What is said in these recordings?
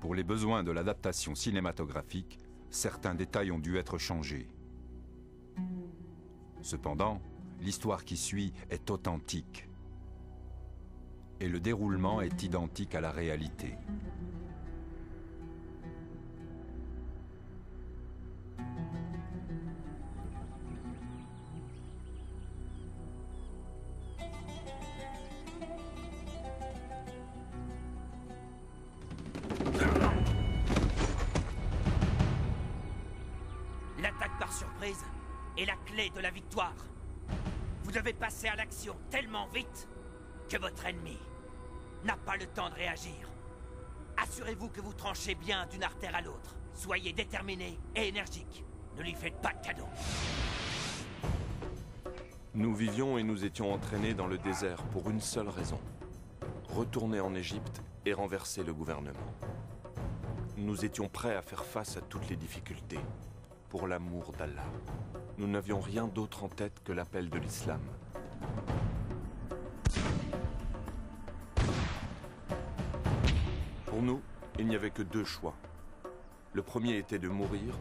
Pour les besoins de l'adaptation cinématographique, certains détails ont dû être changés. Cependant, l'histoire qui suit est authentique et le déroulement est identique à la réalité. Est la clé de la victoire. Vous devez passer à l'action tellement vite que votre ennemi n'a pas le temps de réagir. Assurez-vous que vous tranchez bien d'une artère à l'autre. Soyez déterminé et énergique. Ne lui faites pas de cadeau. Nous vivions et nous étions entraînés dans le désert pour une seule raison. Retourner en Égypte et renverser le gouvernement. Nous étions prêts à faire face à toutes les difficultés, pour l'amour d'Allah. Nous n'avions rien d'autre en tête que l'appel de l'islam. Pour nous, il n'y avait que deux choix. Le premier était de mourir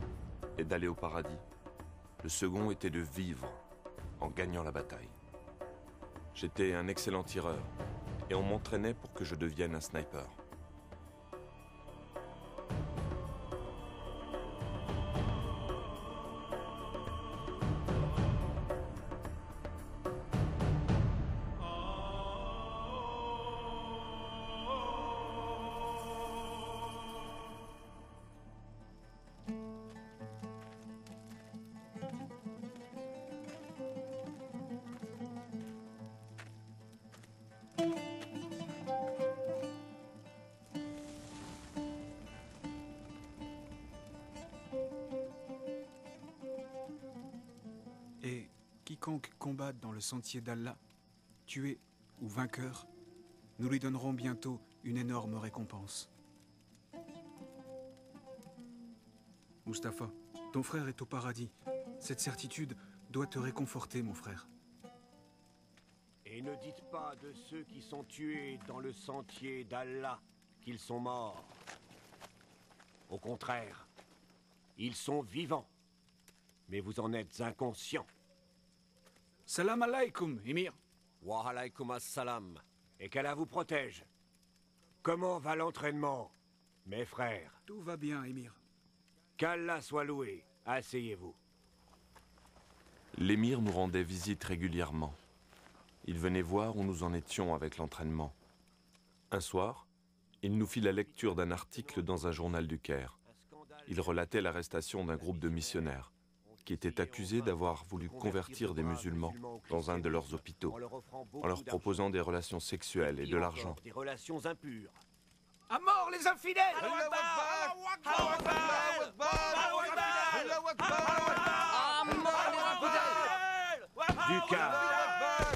et d'aller au paradis. Le second était de vivre en gagnant la bataille. J'étais un excellent tireur et on m'entraînait pour que je devienne un sniper. Le sentier d'Allah, tué ou vainqueur, nous lui donnerons bientôt une énorme récompense. Mustapha, ton frère est au paradis. Cette certitude doit te réconforter, mon frère. Et ne dites pas de ceux qui sont tués dans le sentier d'Allah qu'ils sont morts. Au contraire, ils sont vivants. Mais vous en êtes inconscients. Salam alaikum, Émir. Wa alaykum assalam. Et qu'Allah vous protège. Comment va l'entraînement, mes frères? Tout va bien, Émir. Qu'Allah soit loué. Asseyez-vous. L'émir nous rendait visite régulièrement. Il venait voir où nous en étions avec l'entraînement. Un soir, il nous fit la lecture d'un article dans un journal du Caire. Il relatait l'arrestation d'un groupe de missionnaires qui étaient accusés d'avoir voulu convertir des musulmans dans un de leurs hôpitaux en leur proposant des relations sexuelles et de l'argent. Des relations impures. À mort les infidèles! Du calme.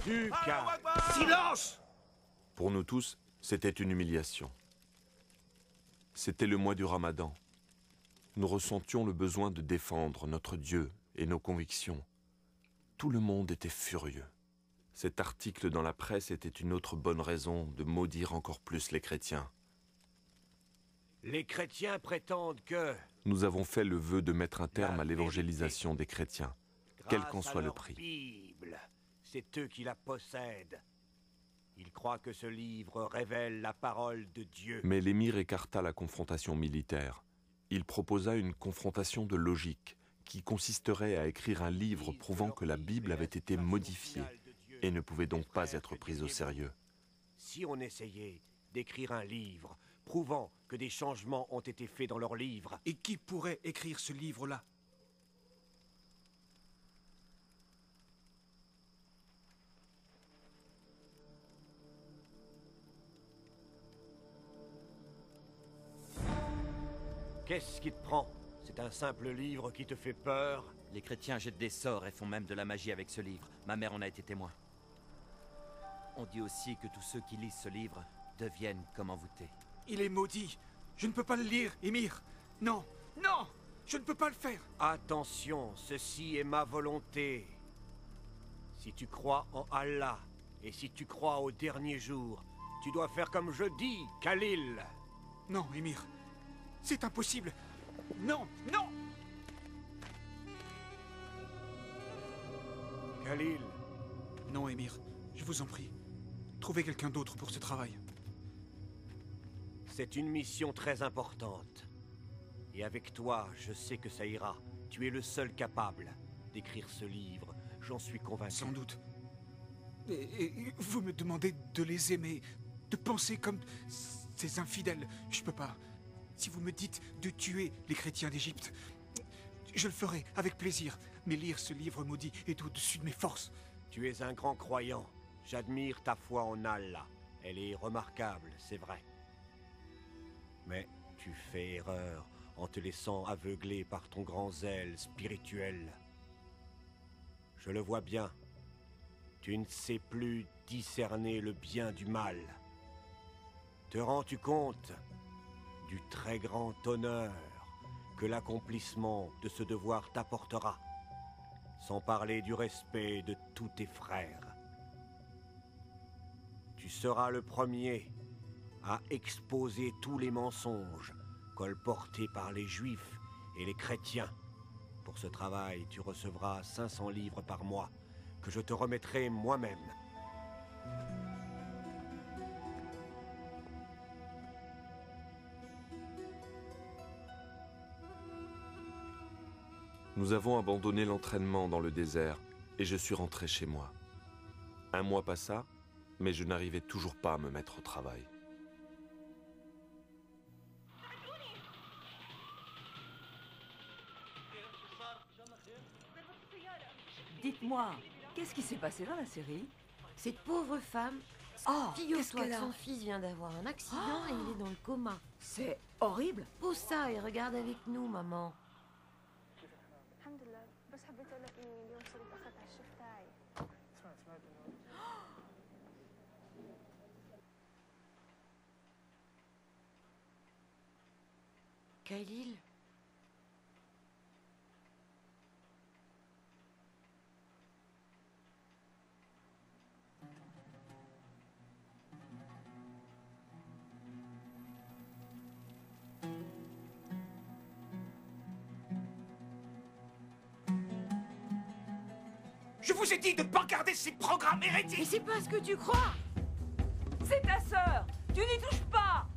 Du calme. Silence! Pour nous tous, c'était une humiliation. C'était le mois du ramadan. Nous ressentions le besoin de défendre notre Dieu et nos convictions. Tout le monde était furieux. Cet article dans la presse était une autre bonne raison de maudire encore plus les chrétiens. Les chrétiens prétendent que, Nous avons fait le vœu de mettre un terme à l'évangélisation des chrétiens, quel qu'en soit le prix. Bible, c'est eux qui la possèdent. Ils croient que ce livre révèle la parole de Dieu. Mais l'émir écarta la confrontation militaire. Il proposa une confrontation de logique qui consisterait à écrire un livre prouvant que la Bible avait été modifiée et ne pouvait donc pas être prise au sérieux. Si on essayait d'écrire un livre prouvant que des changements ont été faits dans leur livre, Et qui pourrait écrire ce livre-là? Qu'est-ce qui te prend? C'est un simple livre qui te fait peur Les chrétiens jettent des sorts et font même de la magie avec ce livre. Ma mère en a été témoin. On dit aussi que tous ceux qui lisent ce livre deviennent comme envoûtés. Il est maudit. Je ne peux pas le lire, Émir. Non, non, je ne peux pas le faire. Attention, ceci est ma volonté. Si tu crois en Allah, Et si tu crois au dernier jour, tu dois faire comme je dis, Khalil. Non, Émir. C'est impossible. Non, non Khalil, Non, Émir. Je vous en prie. Trouvez quelqu'un d'autre pour ce travail. c'est une mission très importante. Et avec toi, je sais que ça ira. Tu es le seul capable d'écrire ce livre, j'en suis convaincu. Sans doute. Et, et vous me demandez de les aimer, de penser comme ces infidèles. Je peux pas. Si vous me dites de tuer les chrétiens d'Égypte, je le ferai avec plaisir. Mais lire ce livre maudit est au-dessus de mes forces. Tu es un grand croyant. J'admire ta foi en Allah. Elle est remarquable, c'est vrai. Mais tu fais erreur en te laissant aveugler par ton grand zèle spirituel. Je le vois bien. Tu ne sais plus discerner le bien du mal. Te rends-tu compte? Du très grand honneur que l'accomplissement de ce devoir t'apportera, sans parler du respect de tous tes frères tu seras le premier à exposer tous les mensonges colportés par les juifs et les chrétiens. Pour ce travail, tu recevras 500 livres par mois que je te remettrai moi-même. Nous avons abandonné l'entraînement dans le désert et je suis rentré chez moi. Un mois passa, mais je n'arrivais toujours pas à me mettre au travail. Dites-moi, qu'est-ce qui s'est passé dans la série? Cette pauvre femme, Oh, qu'est-ce figure-toi que son fils vient d'avoir un accident et il est dans le coma. C'est horrible. Pose ça et regarde avec nous, maman. Khalil Je vous ai dit de ne pas regarder ces programmes Mais hérétiques c'est pas ce que tu crois C'est ta sœur. Tu n'y touches pas.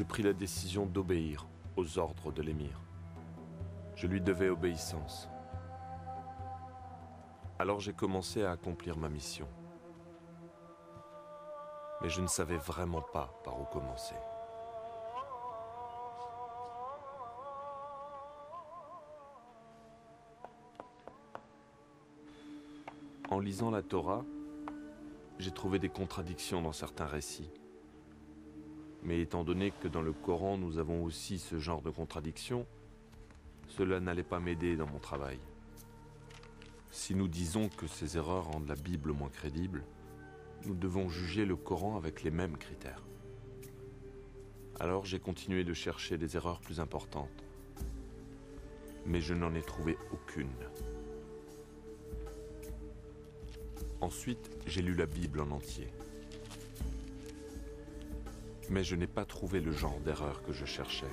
Je pris la décision d'obéir aux ordres de l'émir. Je lui devais obéissance. Alors j'ai commencé à accomplir ma mission. Mais je ne savais vraiment pas par où commencer. En lisant la Torah, j'ai trouvé des contradictions dans certains récits. Mais étant donné que dans le Coran nous avons aussi ce genre de contradictions, cela n'allait pas m'aider dans mon travail. Si nous disons que ces erreurs rendent la Bible moins crédible, nous devons juger le Coran avec les mêmes critères. Alors j'ai continué de chercher des erreurs plus importantes. Mais je n'en ai trouvé aucune. Ensuite, j'ai lu la Bible en entier. Mais je n'ai pas trouvé le genre d'erreur que je cherchais.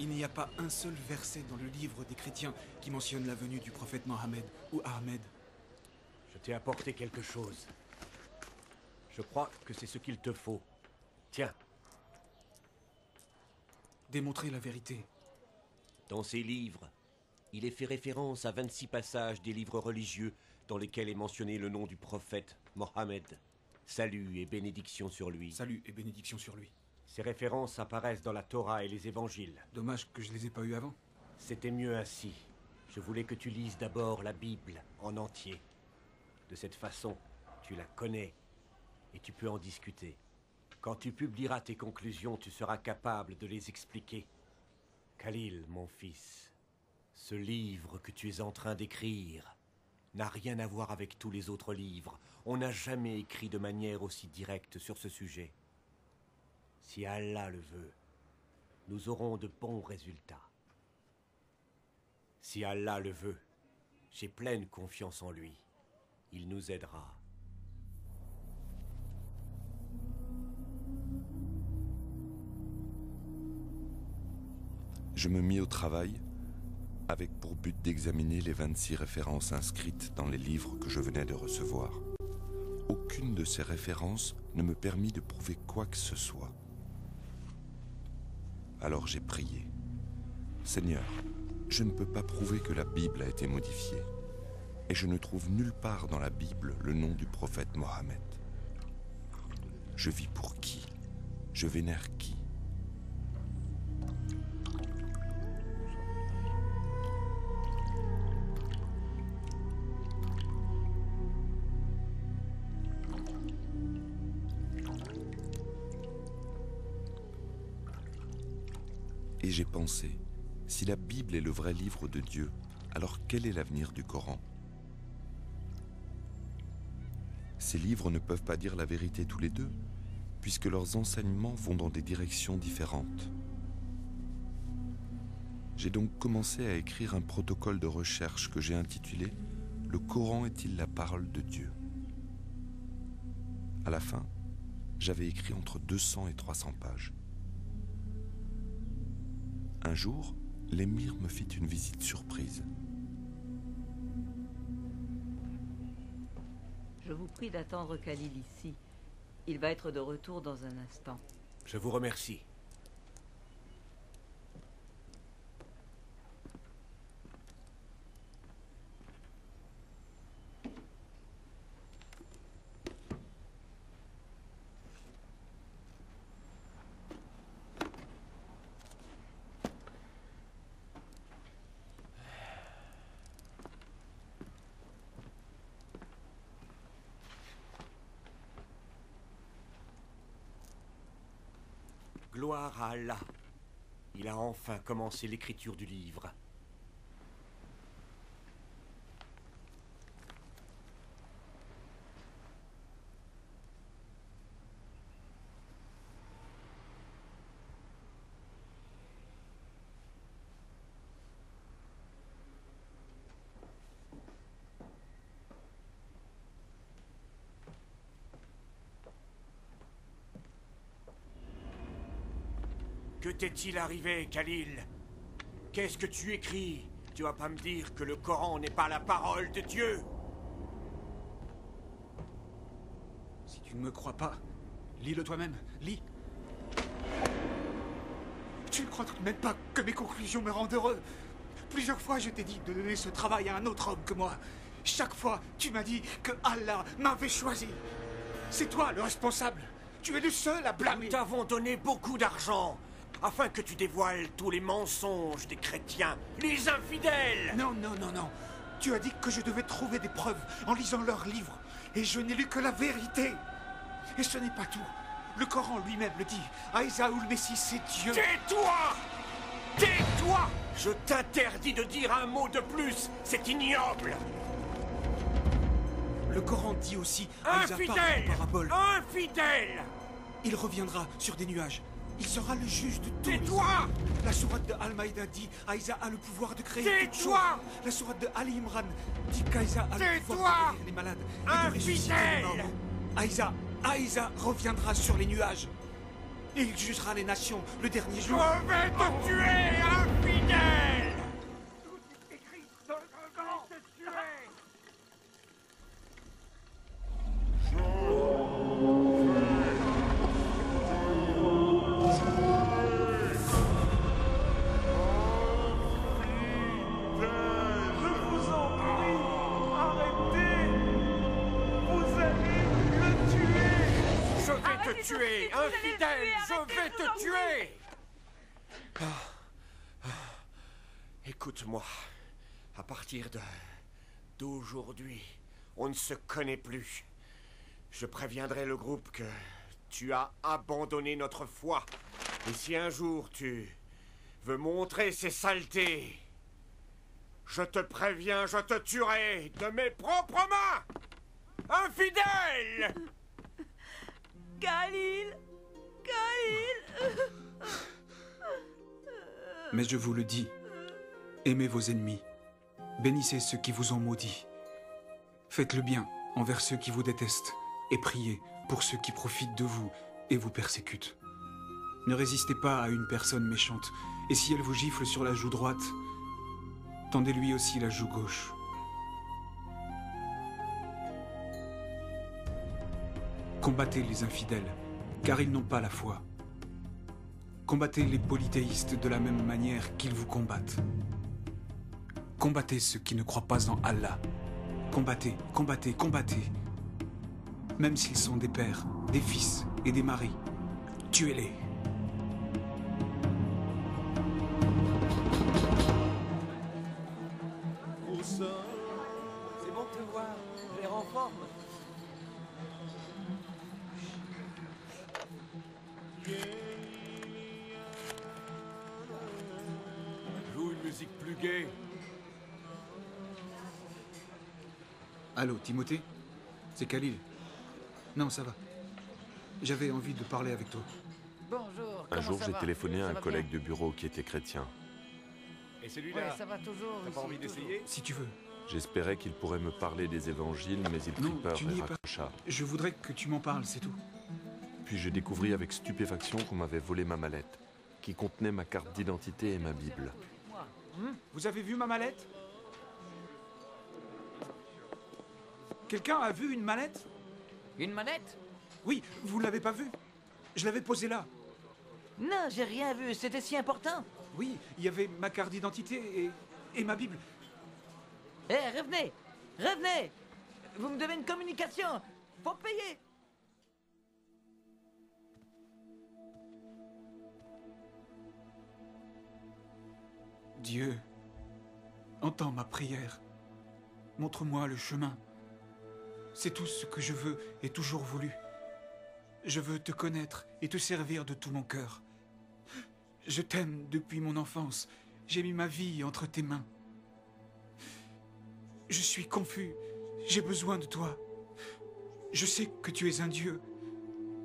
Il n'y a pas un seul verset dans le livre des chrétiens qui mentionne la venue du prophète Mohammed ou Ahmed. Je t'ai apporté quelque chose. Je crois que c'est ce qu'il te faut. Tiens, Démontrer la vérité. dans ces livres, il est fait référence à 26 passages des livres religieux dans lesquels est mentionné le nom du prophète Mohammed. Salut et bénédiction sur lui. Salut et bénédiction sur lui. Ces références apparaissent dans la Torah et les évangiles. Dommage que je les ai pas eus avant. C'était mieux ainsi. Je voulais que tu lises d'abord la Bible en entier. De cette façon, tu la connais et tu peux en discuter. Quand tu publieras tes conclusions, tu seras capable de les expliquer. Khalil, mon fils, ce livre que tu es en train d'écrire n'a rien à voir avec tous les autres livres. On n'a jamais écrit de manière aussi directe sur ce sujet. Si Allah le veut, nous aurons de bons résultats. Si Allah le veut, j'ai pleine confiance en lui. Il nous aidera. Je me mis au travail avec pour but d'examiner les 26 références inscrites dans les livres que je venais de recevoir. Aucune de ces références ne me permit de prouver quoi que ce soit. Alors j'ai prié. Seigneur, je ne peux pas prouver que la Bible a été modifiée. Et je ne trouve nulle part dans la Bible le nom du prophète Mohammed. Je vis pour qui? Je vénère qui? Et j'ai pensé, si la Bible est le vrai livre de Dieu, alors quel est l'avenir du Coran? Ces livres ne peuvent pas dire la vérité tous les deux, puisque leurs enseignements vont dans des directions différentes. J'ai donc commencé à écrire un protocole de recherche que j'ai intitulé Le Coran est-il la parole de Dieu? À la fin, j'avais écrit entre 200 et 300 pages. Un jour, l'émir me fit une visite surprise. Je vous prie d'attendre Khalil ici. Il va être de retour dans un instant. Je vous remercie. Gloire à Allah. Il a enfin commencé l'écriture du livre. T'est-il arrivé, Khalil? Qu'est-ce que tu écris? Tu vas pas me dire que le Coran n'est pas la parole de Dieu Si tu ne me crois pas, lis-le toi-même. Lis. Tu ne crois tout de même pas que mes conclusions me rendent heureux Plusieurs fois, je t'ai dit de donner ce travail à un autre homme que moi. Chaque fois, tu m'as dit que Allah m'avait choisi. C'est toi le responsable. Tu es le seul à blâmer. Nous t'avons donné beaucoup d'argent afin que tu dévoiles tous les mensonges des chrétiens, les infidèles Non, non, non, non. Tu as dit que je devais trouver des preuves en lisant leurs livres. Et je n'ai lu que la vérité. Et ce n'est pas tout. Le Coran lui-même le dit. Aïssa ou le Messie, c'est Dieu. Tais-toi Tais-toi Je t'interdis de dire un mot de plus. C'est ignoble. Le Coran dit aussi Infidèle. Infidèle Il reviendra sur des nuages. Il sera le juge de tous les Tais-toi. La sourate de Al-Maïda dit Aïssa a le pouvoir de créer. Tais-toi La sourate de Ali Imran dit qu'Aïssa a le pouvoir de guérir les malades et de ressusciter les morts. Reviendra sur les nuages. Et il jugera les nations le dernier jour. Je vais te tuer, infidèle tuer Infidèle Je vais te tuer Ah, ah. Écoute-moi. À partir de... d'aujourd'hui, on ne se connaît plus. Je préviendrai le groupe que tu as abandonné notre foi. Et si un jour tu veux montrer ces saletés, je te préviens, je te tuerai de mes propres mains Infidèle Khalil Khalil Mais je vous le dis, aimez vos ennemis, bénissez ceux qui vous ont maudits, faites le bien envers ceux qui vous détestent, et priez pour ceux qui profitent de vous et vous persécutent. Ne résistez pas à une personne méchante, et si elle vous gifle sur la joue droite, tendez-lui aussi la joue gauche. Combattez les infidèles, car ils n'ont pas la foi. Combattez les polythéistes de la même manière qu'ils vous combattent. Combattez ceux qui ne croient pas en Allah. Combattez, combattez, combattez. Même s'ils sont des pères, des fils et des maris, tuez-les. Khalil. Non, ça va. J'avais envie de parler avec toi. Bonjour. Un jour, j'ai téléphoné à un collègue de bureau qui était chrétien. Et Ouais, celui-là ça va toujours. T'as pas envie d'essayer? Si tu veux. J'espérais qu'il pourrait me parler des évangiles, mais il prit Non, peur tu et raccrocha. Je voudrais que tu m'en parles, c'est tout. Puis je découvris avec stupéfaction qu'on m'avait volé ma mallette, qui contenait ma carte d'identité et ma Bible. Vous avez vu ma mallette? Quelqu'un a vu une mallette? Une manette Oui, vous l'avez pas vue Je l'avais posée là. Non, j'ai rien vu. C'était si important. Oui, il y avait ma carte d'identité et, et ma Bible. Eh, revenez Revenez Vous me devez une communication. Faut payer. Dieu, entends ma prière. Montre-moi le chemin. C'est tout ce que je veux et toujours voulu. Je veux te connaître et te servir de tout mon cœur. Je t'aime depuis mon enfance. J'ai mis ma vie entre tes mains. Je suis confus. J'ai besoin de toi. Je sais que tu es un Dieu.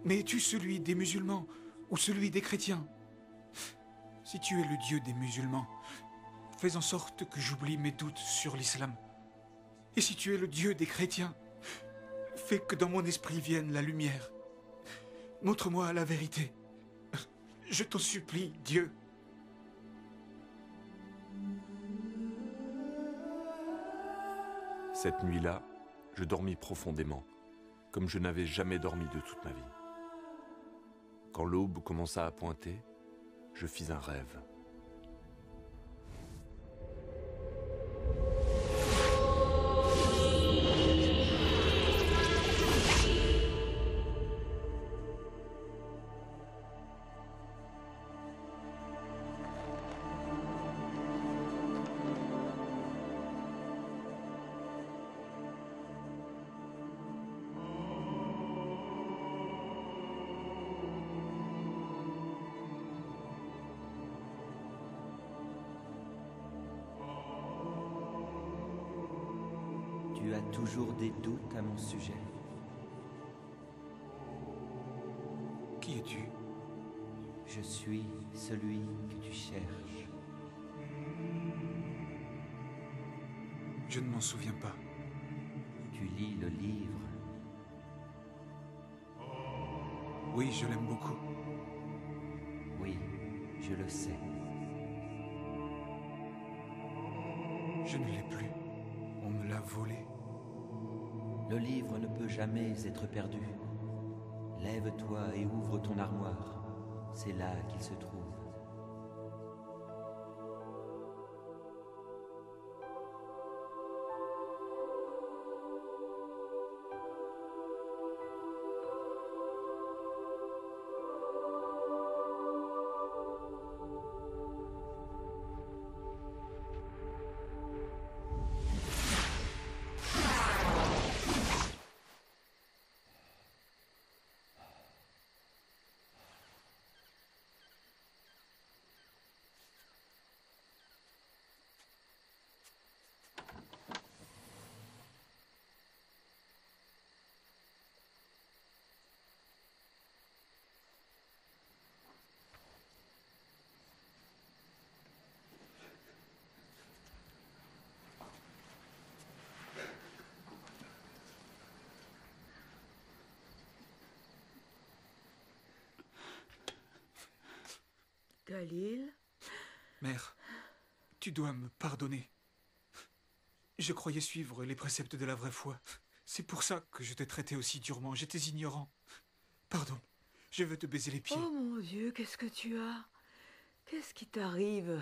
Mais es-tu celui des musulmans ou celui des chrétiens? Si tu es le Dieu des musulmans, fais en sorte que j'oublie mes doutes sur l'islam. Et si tu es le Dieu des chrétiens, fais que dans mon esprit vienne la lumière. Montre-moi la vérité. Je t'en supplie, Dieu. Cette nuit-là, je dormis profondément, comme je n'avais jamais dormi de toute ma vie. Quand l'aube commença à pointer, je fis un rêve. Toujours des doutes à mon sujet. Qui es-tu? Je suis celui que tu cherches. Je ne m'en souviens pas. Tu lis le livre. Oui, je l'aime beaucoup. Oui, je le sais. Je ne l'ai plus. On me l'a volé. Le livre ne peut jamais être perdu. Lève-toi et ouvre ton armoire. C'est là qu'il se trouve. Mère, tu dois me pardonner. Je croyais suivre les préceptes de la vraie foi. C'est pour ça que je t'ai traité aussi durement. J'étais ignorant. Pardon. Je veux te baiser les pieds. Oh mon Dieu, qu'est-ce que tu as? Qu'est-ce qui t'arrive?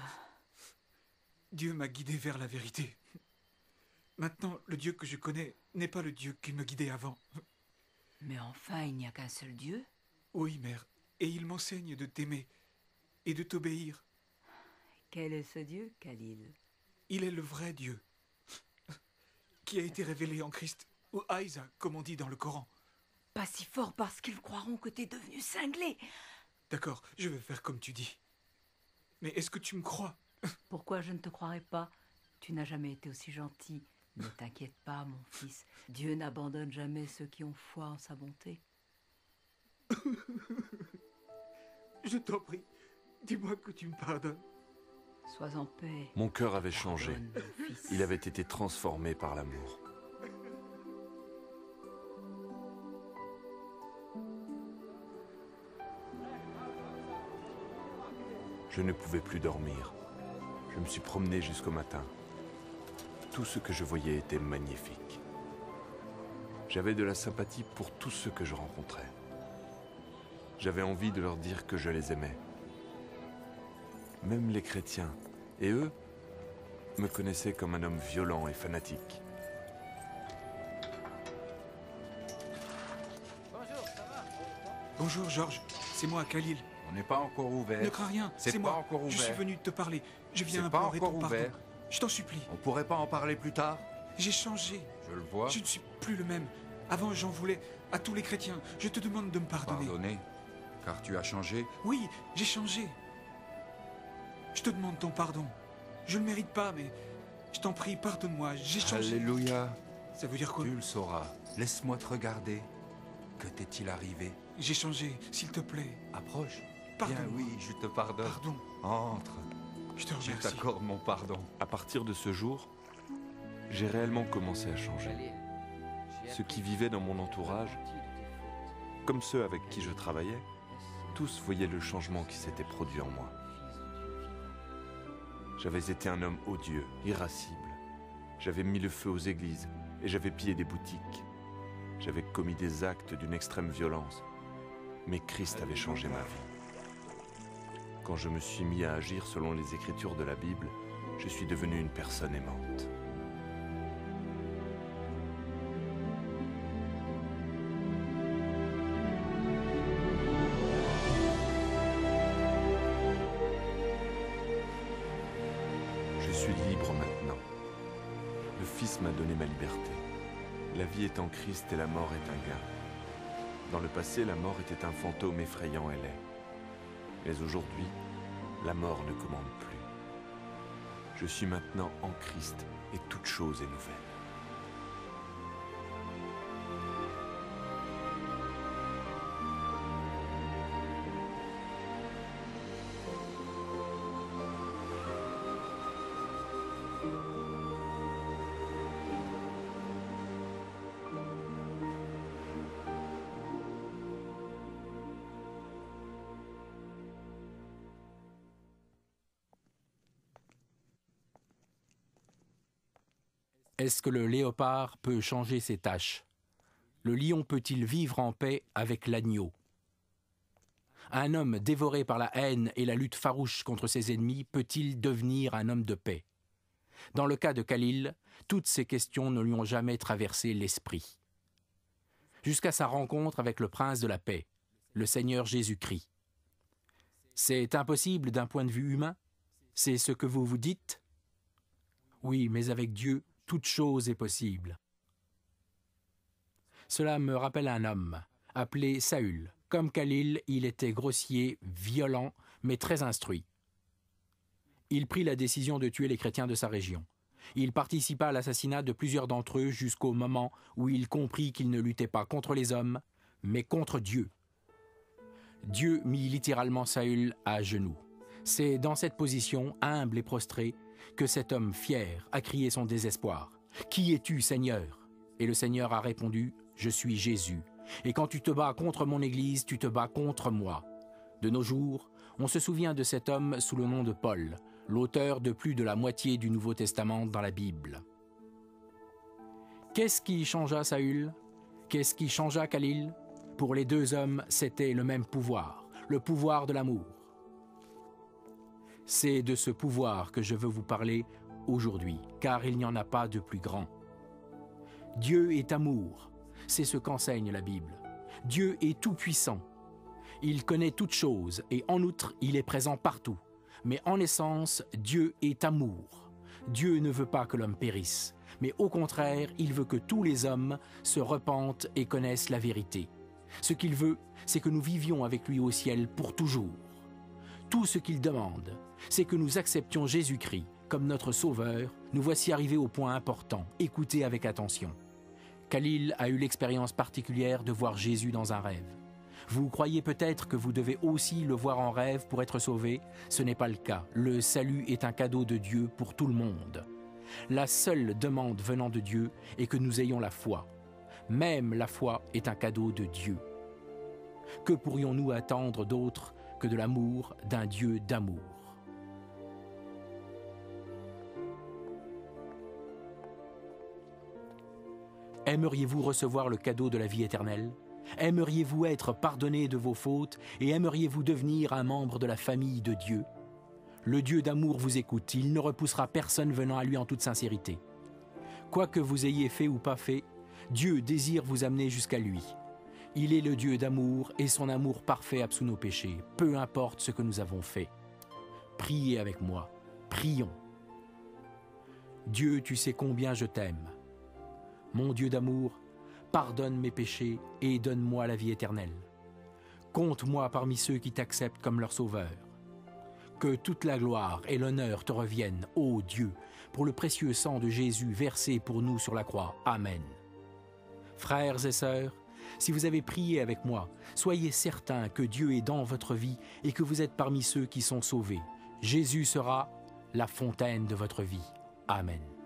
Dieu m'a guidé vers la vérité. Maintenant, le Dieu que je connais n'est pas le Dieu qui me guidait avant. Mais enfin, il n'y a qu'un seul Dieu. Oui, mère, et il m'enseigne de t'aimer et de t'obéir. Quel est ce Dieu, Khalil? Il est le vrai Dieu, qui a été révélé en Christ, ou Aïsa, comme on dit dans le Coran. Pas si fort parce qu'ils croiront que t'es devenu cinglé. D'accord, je vais faire comme tu dis. Mais est-ce que tu me crois? Pourquoi je ne te croirais pas? Tu n'as jamais été aussi gentil. Ne t'inquiète pas, mon fils. Dieu n'abandonne jamais ceux qui ont foi en sa bonté. Je t'en prie, dis-moi que tu me pardonnes. Sois en paix. Mon cœur avait changé. Il avait été transformé par l'amour. Je ne pouvais plus dormir. Je me suis promené jusqu'au matin. Tout ce que je voyais était magnifique. J'avais de la sympathie pour tous ceux que je rencontrais. J'avais envie de leur dire que je les aimais. Même les chrétiens. Et eux me connaissaient comme un homme violent et fanatique. Bonjour, Georges. C'est moi, Khalil. On n'est pas encore ouvert. Ne crains rien, C'est moi. encore Je suis venu te parler. Je viens pas encore ton pardon. ouvert. Je t'en supplie. On pourrait pas en parler plus tard? J'ai changé. Je le vois. Je ne suis plus le même. Avant, j'en voulais à tous les chrétiens. Je te demande de me pardonner. Pardonner, car tu as changé. Oui, j'ai changé. Je te demande ton pardon. Je ne le mérite pas, mais je t'en prie, pardonne-moi. J'ai changé. Alléluia. Ça veut dire quoi Tu le sauras. Laisse-moi te regarder. Que t'est-il arrivé J'ai changé, s'il te plaît. Approche. Pardon. Bien oui, je te pardonne. Pardon. Entre. Je te Je remercie. t'accorde mon pardon. À partir de ce jour, j'ai réellement commencé à changer. Ceux qui vivaient dans mon entourage, comme ceux avec qui je travaillais, tous voyaient le changement qui s'était produit en moi. J'avais été un homme odieux, irascible. J'avais mis le feu aux églises et j'avais pillé des boutiques. J'avais commis des actes d'une extrême violence. Mais Christ avait changé ma vie. Quand je me suis mis à agir selon les écritures de la Bible, je suis devenu une personne aimante. En Christ et la mort est un gain. Dans le passé, la mort était un fantôme effrayant et laid. Mais aujourd'hui, la mort ne commande plus. Je suis maintenant en Christ et toute chose est nouvelle. Est-ce que le léopard peut changer ses tâches? Le lion peut-il vivre en paix avec l'agneau? Un homme dévoré par la haine et la lutte farouche contre ses ennemis peut-il devenir un homme de paix? Dans le cas de Khalil, toutes ces questions ne lui ont jamais traversé l'esprit. Jusqu'à sa rencontre avec le prince de la paix, le Seigneur Jésus-Christ. C'est impossible d'un point de vue humain? C'est ce que vous vous dites? Oui, mais avec Dieu, toute chose est possible. Cela me rappelle un homme, appelé Saül. Comme Khalil, il était grossier, violent, mais très instruit. Il prit la décision de tuer les chrétiens de sa région. Il participa à l'assassinat de plusieurs d'entre eux jusqu'au moment où il comprit qu'il ne luttait pas contre les hommes, mais contre Dieu. Dieu mit littéralement Saül à genoux. C'est dans cette position, humble et prostrée, que cet homme fier a crié son désespoir. Qui es-tu, Seigneur? Et le Seigneur a répondu, Je suis Jésus. Et quand tu te bats contre mon Église, tu te bats contre moi. De nos jours, On se souvient de cet homme sous le nom de Paul, l'auteur de plus de la moitié du Nouveau Testament dans la Bible. Qu'est-ce qui changea Saül? Qu'est-ce qui changea Khalil? Pour les deux hommes, c'était le même pouvoir, le pouvoir de l'amour. C'est de ce pouvoir que je veux vous parler aujourd'hui, car il n'y en a pas de plus grand. Dieu est amour, c'est ce qu'enseigne la Bible. Dieu est tout-puissant. Il connaît toutes choses et en outre, il est présent partout. Mais en essence, Dieu est amour. Dieu ne veut pas que l'homme périsse, mais au contraire, il veut que tous les hommes se repentent et connaissent la vérité. Ce qu'il veut, c'est que nous vivions avec lui au ciel pour toujours. Tout ce qu'il demande, c'est que nous acceptions Jésus-Christ comme notre Sauveur. Nous voici arrivés au point important. Écoutez avec attention. Khalil a eu l'expérience particulière de voir Jésus dans un rêve. Vous croyez peut-être que vous devez aussi le voir en rêve pour être sauvé? Ce n'est pas le cas. Le salut est un cadeau de Dieu pour tout le monde. La seule demande venant de Dieu est que nous ayons la foi. Même la foi est un cadeau de Dieu. Que pourrions-nous attendre d'autre que de l'amour d'un Dieu d'amour? Aimeriez-vous recevoir le cadeau de la vie éternelle? Aimeriez-vous être pardonné de vos fautes et aimeriez-vous devenir un membre de la famille de Dieu? Le Dieu d'amour vous écoute, il ne repoussera personne venant à lui en toute sincérité. Quoi que vous ayez fait ou pas fait, Dieu désire vous amener jusqu'à lui. Il est le Dieu d'amour et son amour parfait absout nos péchés, peu importe ce que nous avons fait. Priez avec moi, prions. Dieu, tu sais combien je t'aime. Mon Dieu d'amour, pardonne mes péchés et donne-moi la vie éternelle. Compte-moi parmi ceux qui t'acceptent comme leur sauveur. Que toute la gloire et l'honneur te reviennent, ô Dieu, pour le précieux sang de Jésus versé pour nous sur la croix. Amen. Frères et sœurs, si vous avez prié avec moi, soyez certains que Dieu est dans votre vie et que vous êtes parmi ceux qui sont sauvés. Jésus sera la fontaine de votre vie. Amen.